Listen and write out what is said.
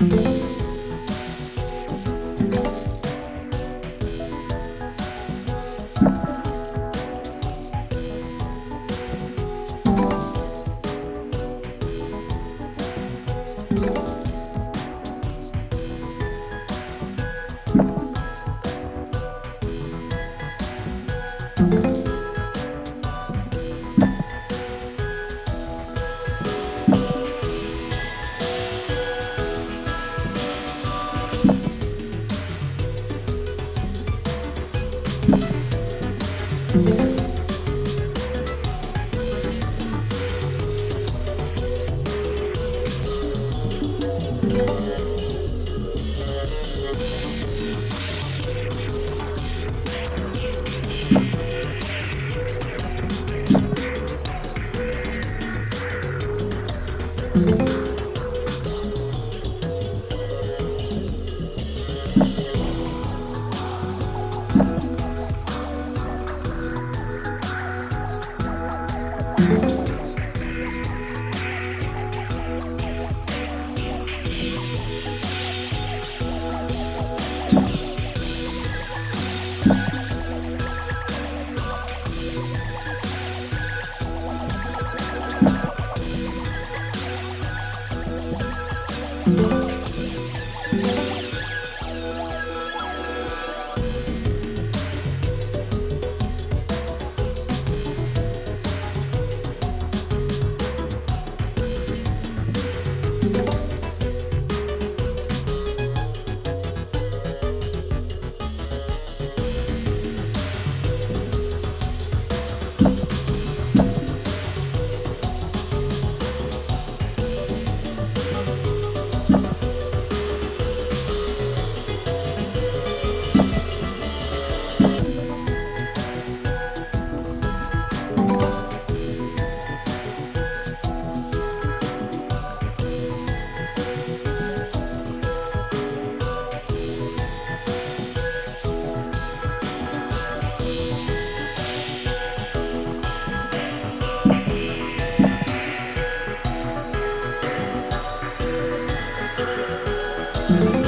you. 嗯